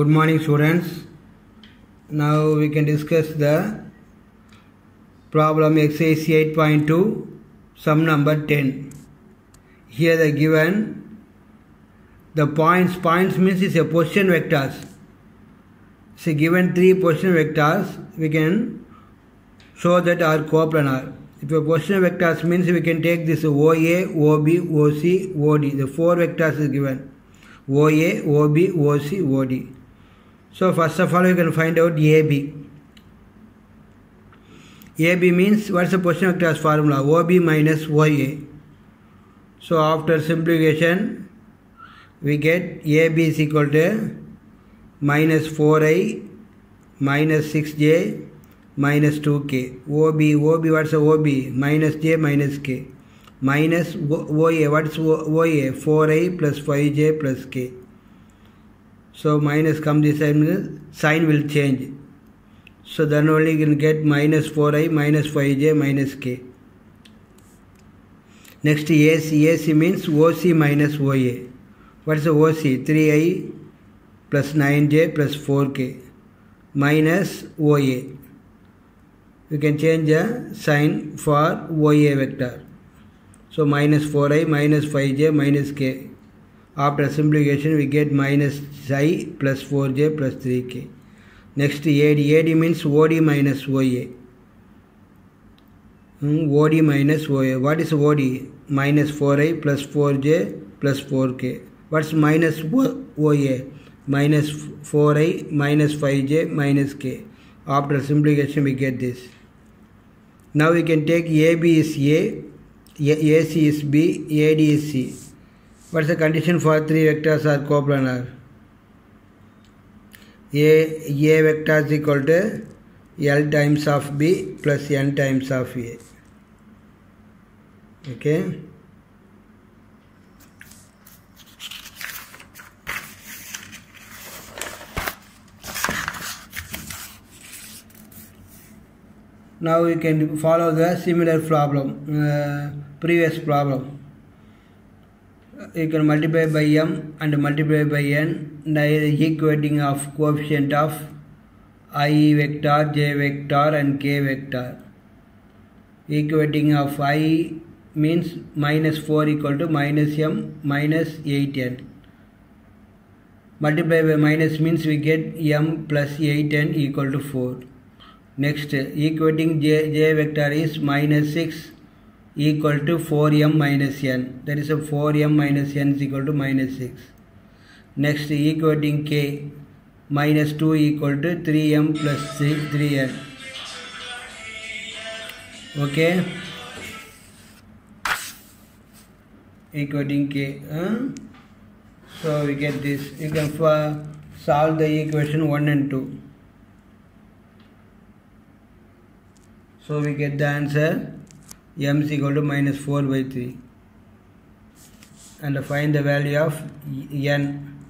Good morning, students. Now we can discuss the problem exercise 8.2, sum number 10. Here the given the points points means is a position vectors. So given three position vectors, we can show that are coplanar. If a position vectors means we can take this OA, OB, OC, OD. The four vectors is given. OA, OB, OC, OD. So first of all we can find out AB. AB means what's the position vectors formula? OB minus OA. So after simplification we get AB is equal to minus 4i minus 6j minus 2k. OB, OB what's OB? Minus j minus k. Minus OA, what's OA? 4i plus 5j plus k. So minus come this side, sign will change. So then only you can get minus 4i minus 5j minus k. Next AC, AC means OC minus OA. What is the OC? 3i plus 9j plus 4k minus OA. You can change the sign for OA vector. So minus 4i minus 5j minus k. After simplification we get minus i plus 4j plus 3k. Next AD. AD means OD minus OA. Hmm, OD minus OA. What is OD? Minus 4i plus 4j plus 4k. What's minus OA? Minus 4i minus 5j minus k. After simplification we get this. Now we can take AB is A, AC is B, AD is C. What's the condition for three vectors are coplanar? A, A vector is equal to L times of B plus N times of A. Okay. Now we can follow the similar problem, uh, previous problem. You can multiply by m and multiply by n, the equating of coefficient of i vector, j vector and k vector. Equating of i means minus 4 equal to minus m minus 8n. Multiply by minus means we get m plus 8n equal to 4. Next, equating j, j vector is minus 6 equal to 4m minus n. That is a 4m minus n is equal to minus 6. Next, equating k minus 2 equal to 3m plus 3, 3n. Okay. Equating k. Huh? So we get this. You can solve the equation 1 and 2. So we get the answer m is equal to minus 4 by 3 and find the value of n.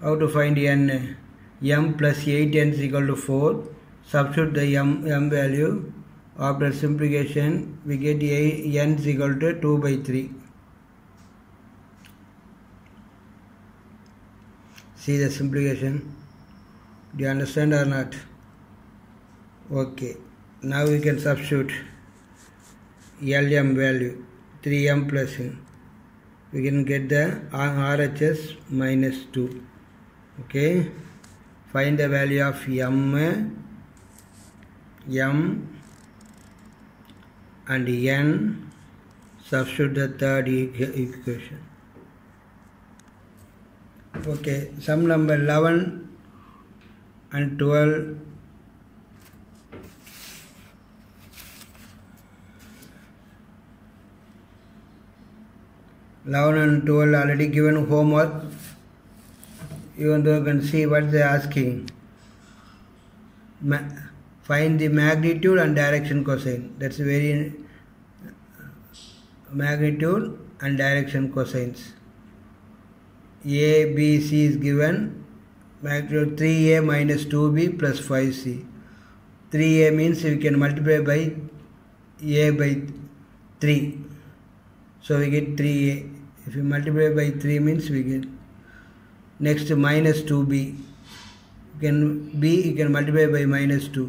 How to find n? m plus 8n is equal to 4. Substitute the m, m value. After simplification, we get a, n is equal to 2 by 3. See the simplification. Do you understand or not? okay now we can substitute LM value 3m plus. We can get the RHS minus 2 okay. Find the value of m m and n. Substitute the third equation. Okay. Sum number 11 and 12 11 and 12 already given homework. Even though you can see what they are asking. Ma find the magnitude and direction cosine. That's very magnitude and direction cosines. A b c is given. Magnitude 3a minus 2b plus 5c 3a means we can multiply by a by 3 so we get 3a if you multiply by 3 means we get next minus 2b you can b you can multiply by minus 2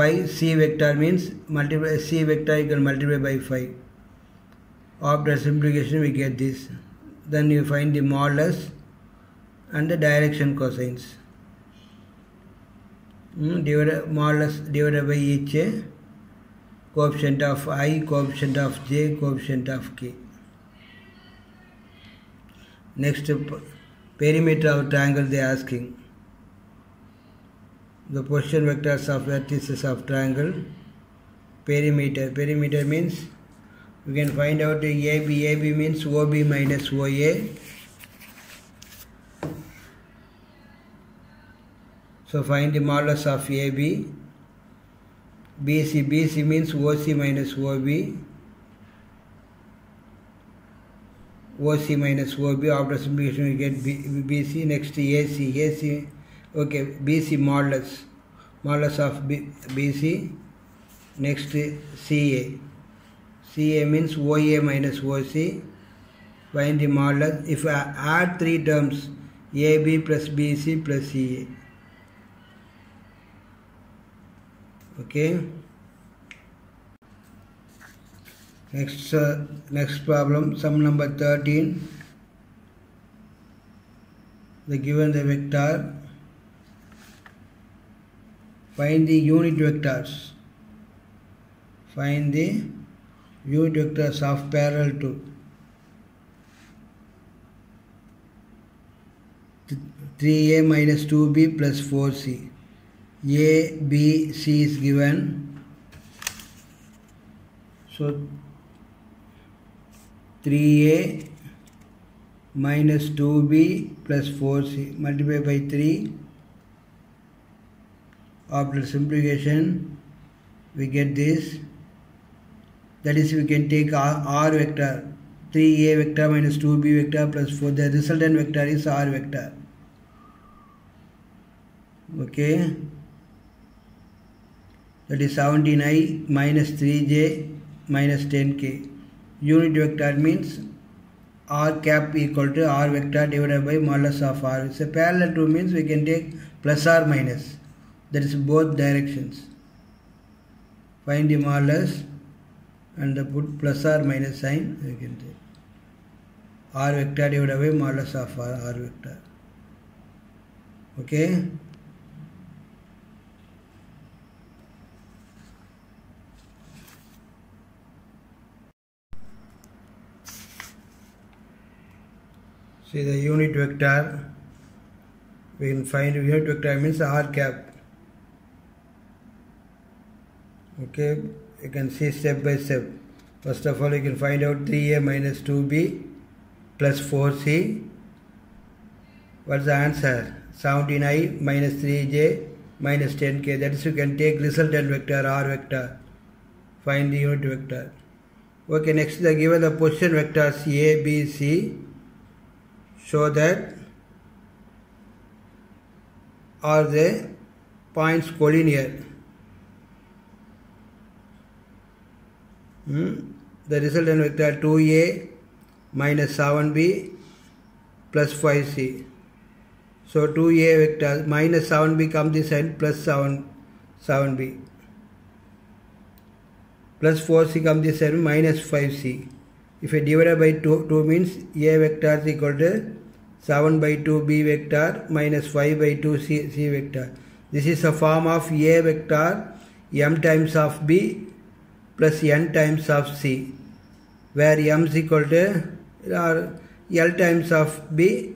5 c vector means multiply c vector you can multiply by 5 after simplification we get this. Then you find the modulus and the direction cosines. Mm, divided modulus divided by each coefficient of i coefficient of j coefficient of k next perimeter of triangle they are asking. The position vectors of vertices of triangle. Perimeter. Perimeter means we can find out AB AB means OB minus OA so find the modulus of AB BC BC means OC minus OB OC minus OB after simplification we get B, BC next to AC AC okay BC modulus modulus of B, BC next CA CA means OA minus OC find the modulus if I add three terms AB plus BC plus CA okay next uh, next problem sum number 13 the given the vector. Find the unit vectors. Find the unit vectors of parallel to. 3a minus 2b plus 4c a b c is given. So three a minus two b plus four c multiply by three after simplification we get this that is we can take r vector three a vector minus two b vector plus four the resultant vector is r vector okay that is seventy nine minus three j minus ten k unit vector means r cap equal to r vector divided by modulus of r it's a parallel to means we can take plus or minus. That is both directions. Find the modulus and put plus or minus sign. We can take r vector divided by modulus of r, r vector. Okay see the unit vector. We can find unit vector means r cap. Okay you can see step by step. First of all you can find out 3a minus 2b plus 4c what's the answer? 17i minus 3j minus 10k that is you can take resultant vector r vector. Find the unit vector. Okay next the given the position vectors a b c show that are the points collinear. Hmm? the resultant vector 2a minus 7b plus 5c so 2a vector minus 7b comes this side plus 7 7b plus 4c comes this side minus 5c if I divide by 2, 2 means a vector is equal to 7 by 2 b vector minus 5 by 2 c, c vector. This is a form of a vector m times of b plus n times of c where m is equal to or l times of b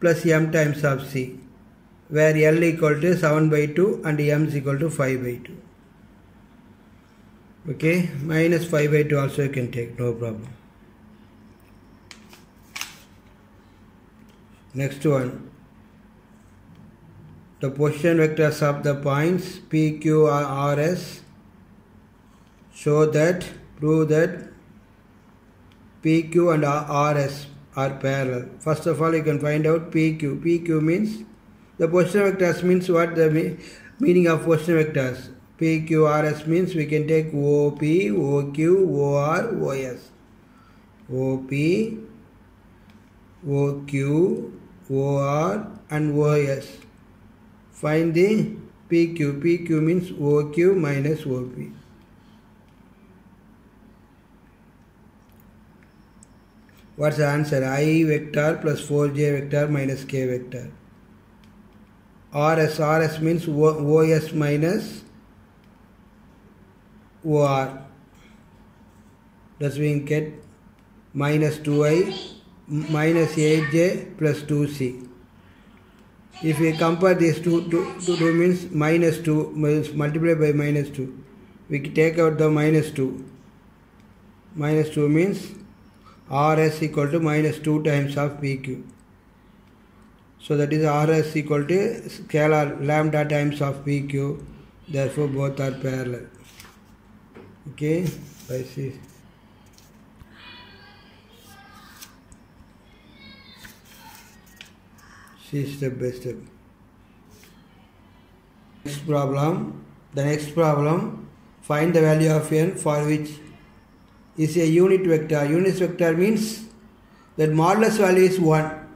plus m times of c where l equal to 7 by 2 and m is equal to 5 by 2 okay minus 5 by 2 also you can take no problem next one. The position vectors of the points P, Q, R, S show that prove that p q and r s are parallel. First of all you can find out p q. P q means the position vectors means what? The meaning of position vectors. P q r s means we can take o p o q o r o s. O p o q OR and OS. Find the PQ. PQ means OQ minus OP. What's the answer? I vector plus 4j vector minus k vector. RS. RS means OS minus OR. Thus we get minus 2i minus 8j plus 2c. If we compare these two, two, two, two means minus 2 means multiply by minus 2. We take out the minus 2. Minus 2 means RS equal to minus 2 times of PQ. So that is RS equal to scalar lambda times of PQ. Therefore both are parallel. Okay, I see. See step by step. Next problem. The next problem. Find the value of n for which is a unit vector. Unit vector means that modulus value is 1.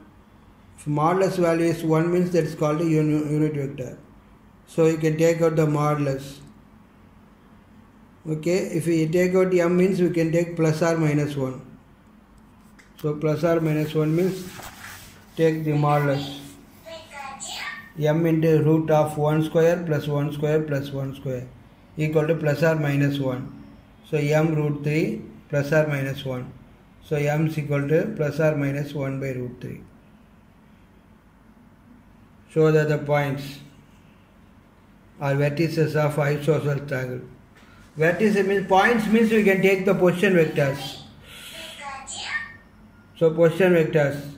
If modulus value is 1 means that is called a unit vector. So you can take out the modulus. Okay, if we take out m means we can take plus or minus 1. So plus or minus 1 means take the modulus m into root of 1 square plus 1 square plus 1 square equal to plus or minus 1. So m root 3 plus or minus 1. So m is equal to plus or minus 1 by root 3. Show that the points are vertices of isosceles triangle. Vertices means points means we can take the position vectors. So position vectors.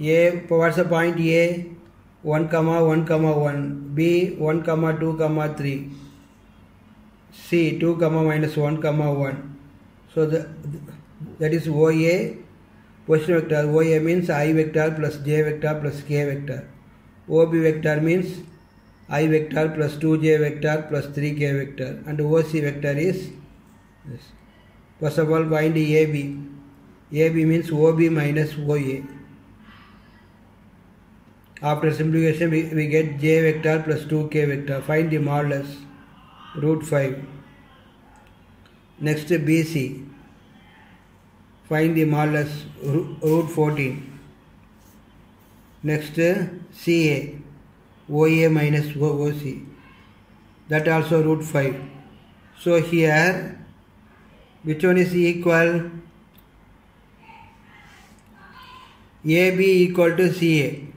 A what's the point A? 1 comma 1 comma 1 b 1 comma 2 comma 3 c 2 comma minus 1 comma 1 so the, that is oa position vector oa means i vector plus j vector plus k vector ob vector means i vector plus 2j vector plus 3k vector and oc vector is this first of all find ab ab means ob minus oa after simplification, we, we get j vector plus 2k vector. Find the modulus root 5. Next BC. Find the modulus root 14. Next CA. OA minus OC. That also root 5. So here, which one is equal? AB equal to CA.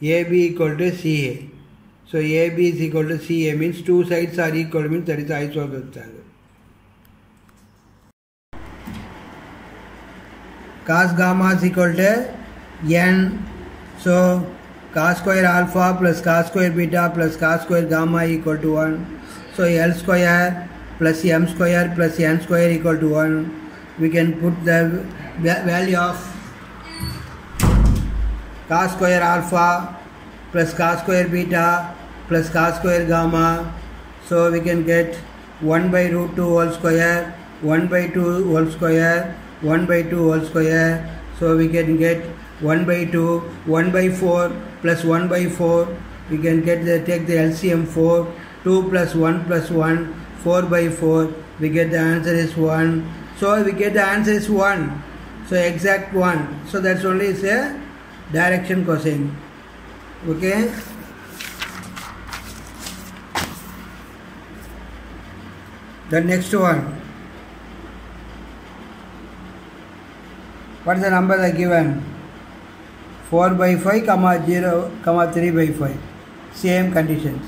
AB equal to CA. So AB is equal to CA means two sides are equal means that is isosceles triangle. Cos gamma is equal to n. So cos square alpha plus cos square beta plus cos square gamma equal to 1. So L square plus m square plus n square equal to 1. We can put the value of cos square alpha plus cos square beta plus cos square gamma. So we can get 1 by root 2 whole square, 1 by 2 whole square, 1 by 2 whole square. So we can get 1 by 2, 1 by 4 plus 1 by 4. We can get the take the LCM 4, 2 plus 1 plus 1, 4 by 4. We get the answer is 1. So we get the answer is 1. So exact 1. So that's only say direction cosine okay. The next one. What the number they given? 4 by 5 comma 0 comma 3 by 5 same conditions.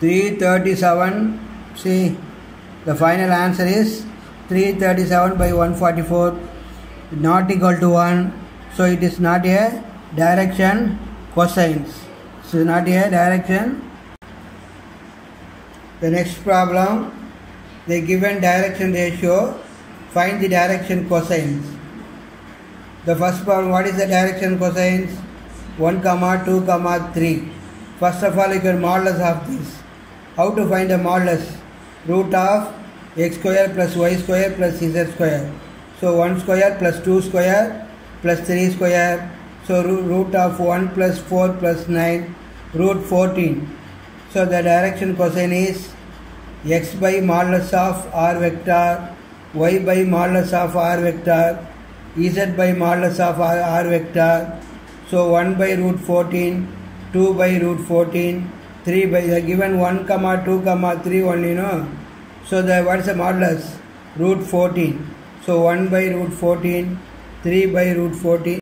Three thirty-seven. See, the final answer is 337 by 144 not equal to 1 so it is not a direction cosines so not a direction. The next problem the given direction ratio find the direction cosines the first problem what is the direction cosines 1 comma 2 comma 3 first of all you can modulus of this. How to find the modulus? Root of x square plus y square plus z square. So 1 square plus 2 square plus 3 square. So root of 1 plus 4 plus 9 root 14. So the direction cosine is x by modulus of r vector, y by modulus of r vector, z by modulus of r, r vector. So 1 by root 14, 2 by root 14, 3 by the given 1 comma 2 comma 3 only you know. So the what's the modulus? Root 14. So 1 by root 14, 3 by root 14.